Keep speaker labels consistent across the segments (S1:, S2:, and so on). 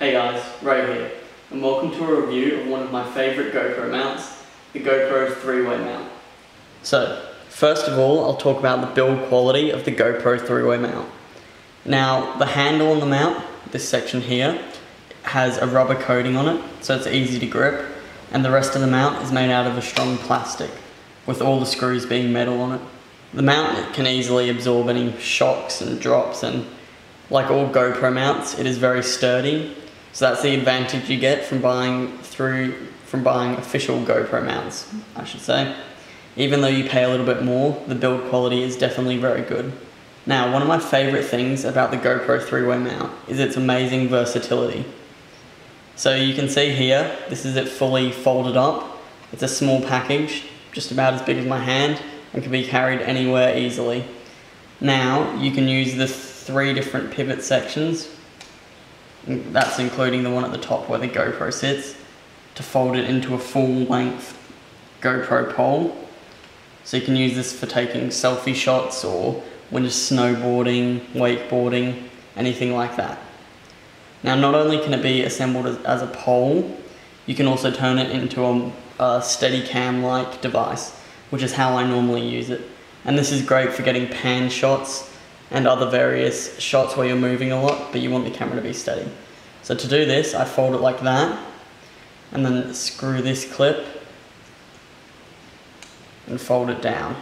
S1: Hey guys, Ray here, and welcome to a review of one of my favourite GoPro mounts, the GoPro 3-way mount. So, first of all, I'll talk about the build quality of the GoPro 3-way mount. Now, the handle on the mount, this section here, has a rubber coating on it, so it's easy to grip, and the rest of the mount is made out of a strong plastic, with all the screws being metal on it. The mount can easily absorb any shocks and drops, and like all GoPro mounts, it is very sturdy, so that's the advantage you get from buying through from buying official GoPro mounts, I should say. Even though you pay a little bit more, the build quality is definitely very good. Now, one of my favorite things about the GoPro 3-way mount is its amazing versatility. So you can see here, this is it fully folded up. It's a small package, just about as big as my hand, and can be carried anywhere easily. Now, you can use the three different pivot sections that's including the one at the top where the GoPro sits, to fold it into a full length GoPro pole. So you can use this for taking selfie shots or when you're snowboarding, wakeboarding, anything like that. Now not only can it be assembled as, a pole, you can also turn it into a, a Steadicam-like device, which is how I normally use it. And this is great for getting pan shots and other various shots where you're moving a lot, but you want the camera to be steady. So to do this, I fold it like that, and then screw this clip, and fold it down.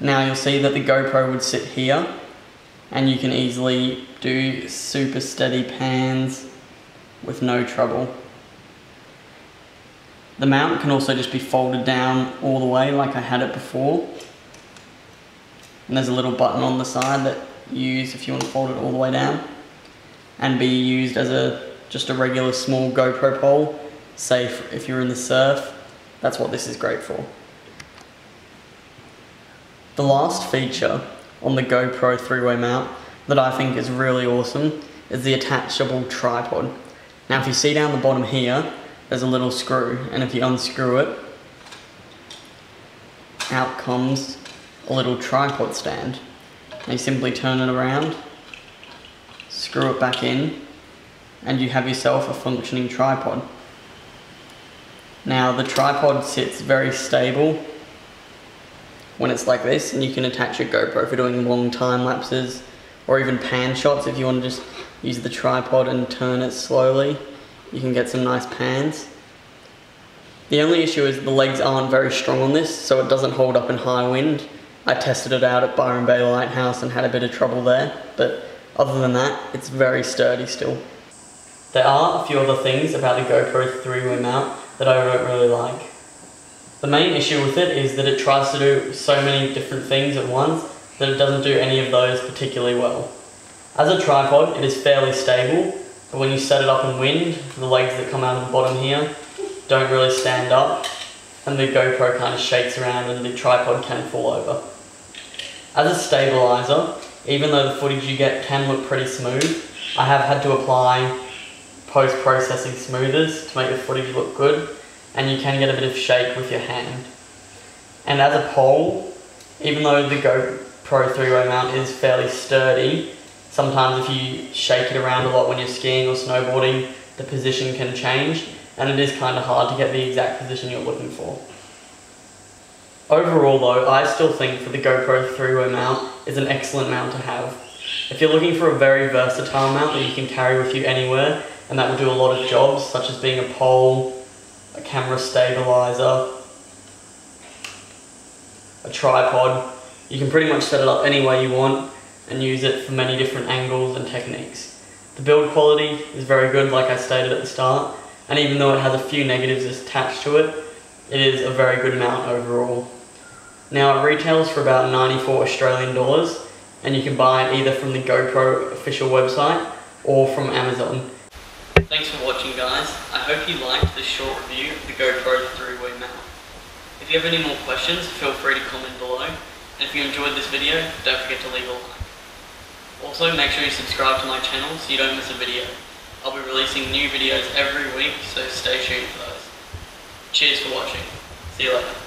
S1: Now you'll see that the GoPro would sit here, and you can easily do super steady pans with no trouble. The mount can also just be folded down all the way like I had it before, and there's a little button on the side that you use if you want to fold it all the way down. And be used as a just a regular small GoPro pole say if you're in the surf. That's what this is great for. The last feature on the GoPro three-way mount that I think is really awesome is the attachable tripod. Now if you see down the bottom here there's a little screw and if you unscrew it out comes a little tripod stand. You simply turn it around, screw it back in, and you have yourself a functioning tripod. Now the tripod sits very stable when it's like this and you can attach your GoPro for doing long time lapses or even pan shots if you want to just use the tripod and turn it slowly you can get some nice pans. The only issue is the legs aren't very strong on this so it doesn't hold up in high wind I tested it out at Byron Bay Lighthouse and had a bit of trouble there, but other than that, it's very sturdy still. There are a few other things about the GoPro 3-way mount that I don't really like. The main issue with it is that it tries to do so many different things at once that it doesn't do any of those particularly well. As a tripod, it is fairly stable, but when you set it up in wind, the legs that come out of the bottom here don't really stand up, and the GoPro kind of shakes around and the tripod can fall over. As a stabilizer, even though the footage you get can look pretty smooth, I have had to apply post-processing smoothers to make the footage look good, and you can get a bit of shake with your hand. And as a pole, even though the GoPro 3-way mount is fairly sturdy, sometimes if you shake it around a lot when you're skiing or snowboarding, the position can change, and it is kind of hard to get the exact position you're looking for. Overall though, I still think that the GoPro 3-way mount is an excellent mount to have. If you're looking for a very versatile mount that you can carry with you anywhere, and that will do a lot of jobs, such as being a pole, a camera stabilizer, a tripod, you can pretty much set it up any way you want and use it for many different angles and techniques. The build quality is very good like I stated at the start, and even though it has a few negatives attached to it, it is a very good mount overall. Now it retails for about 94 Australian dollars and you can buy it either from the GoPro official website or from Amazon. Thanks for watching guys. I hope you liked this short review of the GoPro 3-way mount. If you have any more questions, feel free to comment below. And if you enjoyed this video, don't forget to leave a like. Also, make sure you subscribe to my channel so you don't miss a video. I'll be releasing new videos every week, so stay tuned for those. Cheers for watching. See you later.